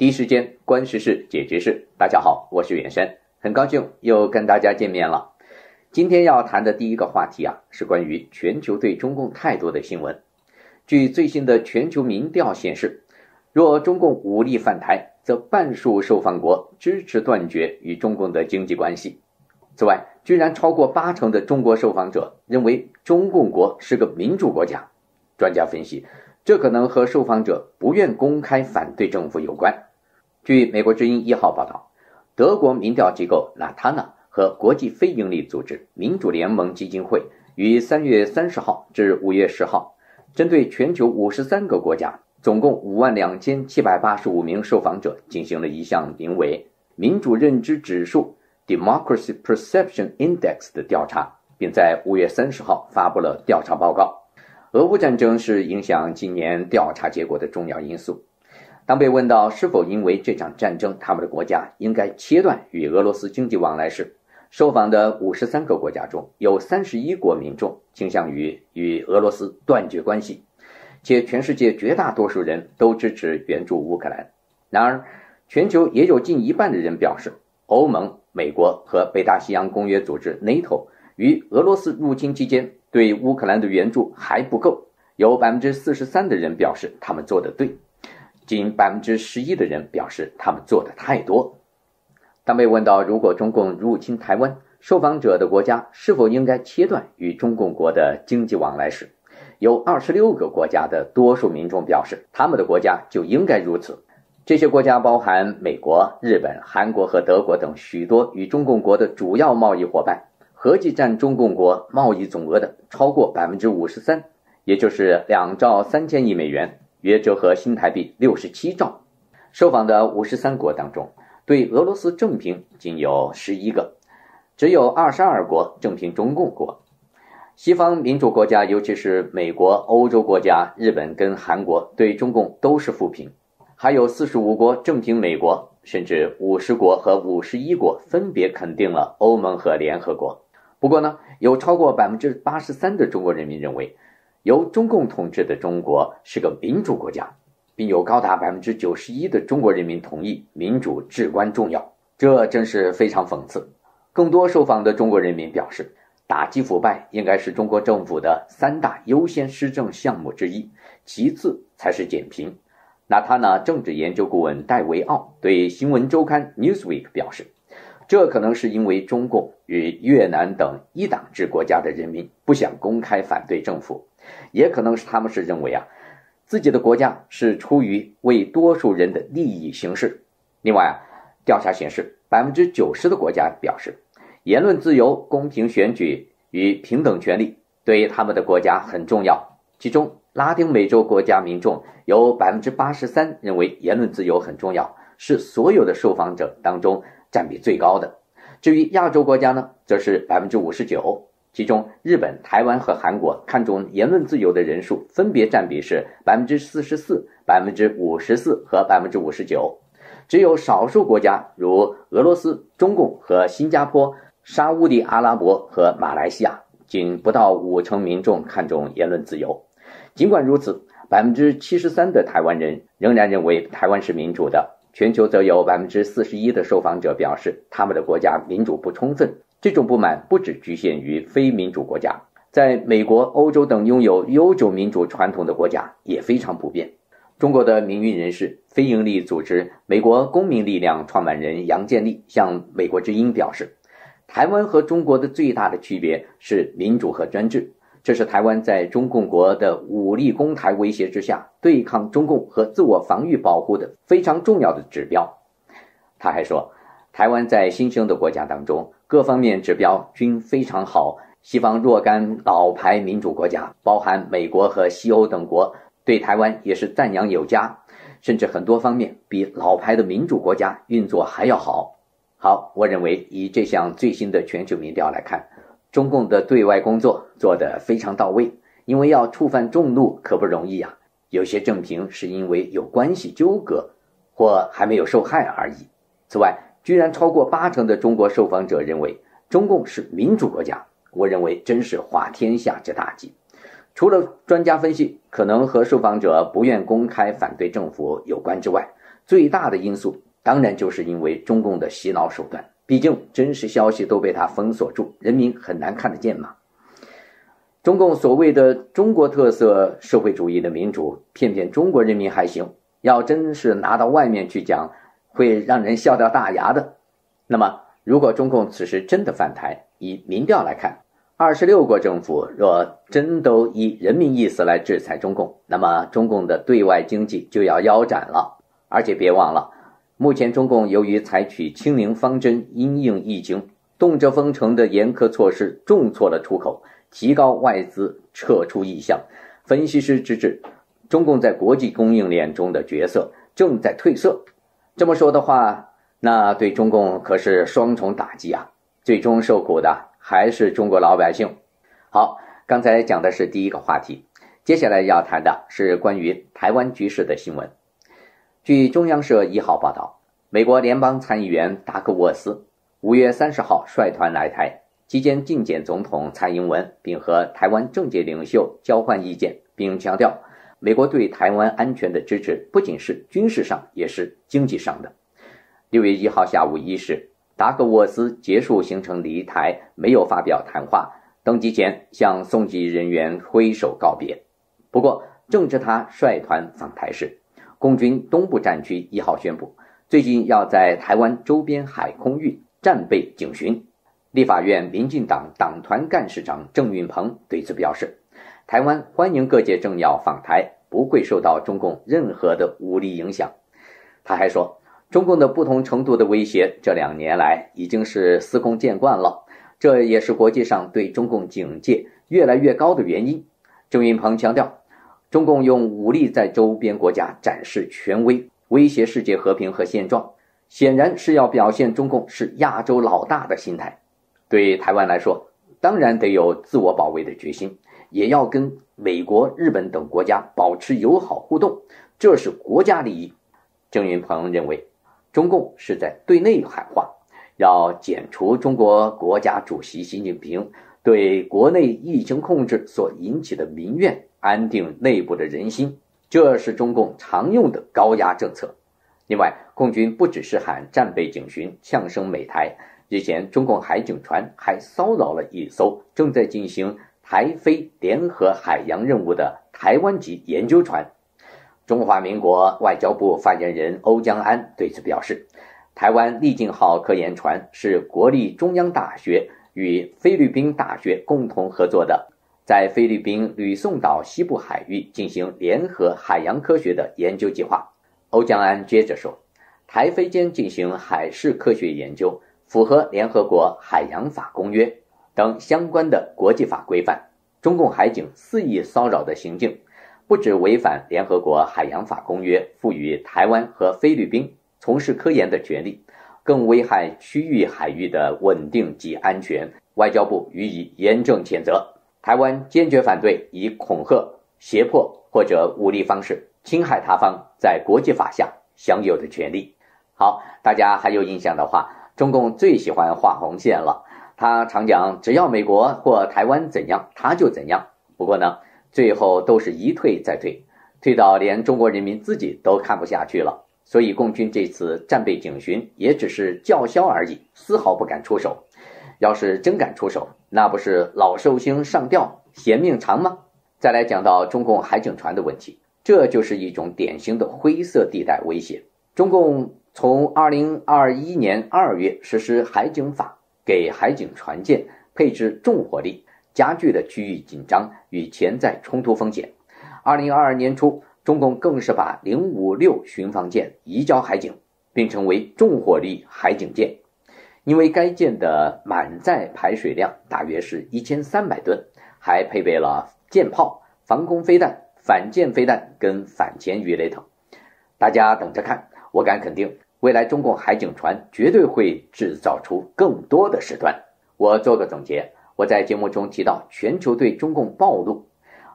第一时间观时事、解局势。大家好，我是远山，很高兴又跟大家见面了。今天要谈的第一个话题啊，是关于全球对中共态度的新闻。据最新的全球民调显示，若中共武力犯台，则半数受访国支持断绝与中共的经济关系。此外，居然超过八成的中国受访者认为中共国是个民主国家。专家分析，这可能和受访者不愿公开反对政府有关。据美国之音一号报道，德国民调机构 Latana 和国际非营利组织民主联盟基金会于三月三十号至五月十号，针对全球五十三个国家，总共五万两千七百八十五名受访者进行了一项名为“民主认知指数 ”（Democracy Perception Index） 的调查，并在五月三十号发布了调查报告。俄乌战争是影响今年调查结果的重要因素。当被问到是否因为这场战争，他们的国家应该切断与俄罗斯经济往来时，受访的五十三个国家中有三十一国民众倾向于与俄罗斯断绝关系，且全世界绝大多数人都支持援助乌克兰。然而，全球也有近一半的人表示，欧盟、美国和北大西洋公约组织 （NATO） 与俄罗斯入侵期间。对乌克兰的援助还不够，有百分之四十三的人表示他们做的对，仅百分之十一的人表示他们做的太多。当被问到如果中共入侵台湾，受访者的国家是否应该切断与中共国的经济往来时，有二十六个国家的多数民众表示他们的国家就应该如此。这些国家包含美国、日本、韩国和德国等许多与中共国的主要贸易伙伴。合计占中共国贸易总额的超过百分之五十三，也就是两兆三千亿美元，约折合新台币六十七兆。受访的五十三国当中，对俄罗斯正评仅有十一个，只有二十二国正评中共国。西方民主国家，尤其是美国、欧洲国家、日本跟韩国，对中共都是负评。还有四十五国正评美国，甚至五十国和五十一国分别肯定了欧盟和联合国。不过呢，有超过百分之八十三的中国人民认为，由中共统治的中国是个民主国家，并有高达百分之九十一的中国人民同意民主至关重要。这真是非常讽刺。更多受访的中国人民表示，打击腐败应该是中国政府的三大优先施政项目之一，其次才是减贫。那他呢？政治研究顾问戴维奥对新闻周刊 Newsweek 表示。这可能是因为中共与越南等一党制国家的人民不想公开反对政府，也可能是他们是认为啊，自己的国家是出于为多数人的利益行事。另外啊，调查显示，百分之九十的国家表示，言论自由、公平选举与平等权利对于他们的国家很重要。其中，拉丁美洲国家民众有百分之八十三认为言论自由很重要，是所有的受访者当中。占比最高的，至于亚洲国家呢，则是百分之五十九，其中日本、台湾和韩国看重言论自由的人数分别占比是百分之四十四、百分之五十四和百分之五十九，只有少数国家如俄罗斯、中共和新加坡、沙地阿拉伯和马来西亚，仅不到五成民众看重言论自由。尽管如此，百分之七十三的台湾人仍然认为台湾是民主的。全球则有百分之四十一的受访者表示，他们的国家民主不充分。这种不满不只局限于非民主国家，在美国、欧洲等拥有悠久民主传统的国家也非常普遍。中国的民运人士、非营利组织美国公民力量创办人杨建立向美国之音表示，台湾和中国的最大的区别是民主和专制。这是台湾在中共国的武力攻台威胁之下对抗中共和自我防御保护的非常重要的指标。他还说，台湾在新兴的国家当中各方面指标均非常好。西方若干老牌民主国家，包含美国和西欧等国，对台湾也是赞扬有加，甚至很多方面比老牌的民主国家运作还要好。好，我认为以这项最新的全球民调来看。中共的对外工作做得非常到位，因为要触犯众怒可不容易啊。有些正评是因为有关系纠葛，或还没有受害而已。此外，居然超过八成的中国受访者认为中共是民主国家，我认为真是滑天下之大稽。除了专家分析可能和受访者不愿公开反对政府有关之外，最大的因素当然就是因为中共的洗脑手段，毕竟真实消息都被他封锁住，人民很难看得见嘛。中共所谓的中国特色社会主义的民主，骗骗中国人民还行，要真是拿到外面去讲，会让人笑掉大牙的。那么，如果中共此时真的反台，以民调来看，二十六国政府若真都依人民意思来制裁中共，那么中共的对外经济就要腰斩了。而且别忘了，目前中共由于采取清零方针，因应疫情，动辄封城的严苛措施，重挫了出口，提高外资撤出意向。分析师直指，中共在国际供应链中的角色正在褪色。这么说的话，那对中共可是双重打击啊！最终受苦的还是中国老百姓。好，刚才讲的是第一个话题，接下来要谈的是关于台湾局势的新闻。据中央社一号报道，美国联邦参议员达克沃斯五月三十号率团来台，期间觐见总统蔡英文，并和台湾政界领袖交换意见，并强调美国对台湾安全的支持不仅是军事上，也是经济上的。六月一号下午一时，达克沃斯结束行程离台，没有发表谈话，登机前向送机人员挥手告别。不过，正值他率团访台时，共军东部战区一号宣布，最近要在台湾周边海空域战备警巡。立法院民进党党团干事长郑运鹏对此表示，台湾欢迎各界政要访台，不会受到中共任何的武力影响。他还说，中共的不同程度的威胁，这两年来已经是司空见惯了，这也是国际上对中共警戒越来越高的原因。郑运鹏强调。中共用武力在周边国家展示权威，威胁世界和平和现状，显然是要表现中共是亚洲老大的心态。对台湾来说，当然得有自我保卫的决心，也要跟美国、日本等国家保持友好互动，这是国家利益。郑云鹏认为，中共是在对内喊话，要剪除中国国家主席习近平对国内疫情控制所引起的民怨。安定内部的人心，这是中共常用的高压政策。另外，共军不只是喊战备警巡、呛声美台，日前中共海警船还骚扰了一艘正在进行台非联合海洋任务的台湾籍研究船。中华民国外交部发言人欧江安对此表示，台湾利进号科研船是国立中央大学与菲律宾大学共同合作的。在菲律宾吕宋岛西部海域进行联合海洋科学的研究计划。欧江安接着说，台菲间进行海事科学研究，符合联合国海洋法公约等相关的国际法规范。中共海警肆意骚扰的行径，不止违反联合国海洋法公约赋予台湾和菲律宾从事科研的权利，更危害区域海域的稳定及安全。外交部予以严正谴责。台湾坚决反对以恐吓、胁迫或者武力方式侵害他方在国际法下享有的权利。好，大家还有印象的话，中共最喜欢画红线了。他常讲，只要美国或台湾怎样，他就怎样。不过呢，最后都是一退再退，退到连中国人民自己都看不下去了。所以，共军这次战备警巡也只是叫嚣而已，丝毫不敢出手。要是真敢出手，那不是老寿星上吊嫌命长吗？再来讲到中共海警船的问题，这就是一种典型的灰色地带威胁。中共从二零二一年二月实施海警法，给海警船舰配置重火力，加剧了区域紧张与潜在冲突风险。二零二二年初，中共更是把零五六巡防舰移交海警，并成为重火力海警舰。因为该舰的满载排水量大约是一千三百吨，还配备了舰炮、防空飞弹、反舰飞弹跟反潜鱼雷等。大家等着看，我敢肯定，未来中共海警船绝对会制造出更多的事端。我做个总结，我在节目中提到，全球对中共暴露，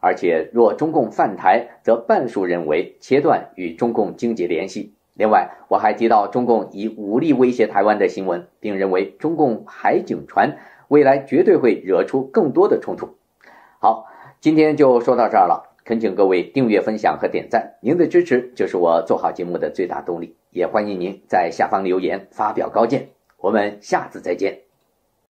而且若中共犯台，则半数认为切断与中共经济联系。另外，我还提到中共以武力威胁台湾的新闻，并认为中共海警船未来绝对会惹出更多的冲突。好，今天就说到这儿了，恳请各位订阅、分享和点赞，您的支持就是我做好节目的最大动力。也欢迎您在下方留言发表高见。我们下次再见。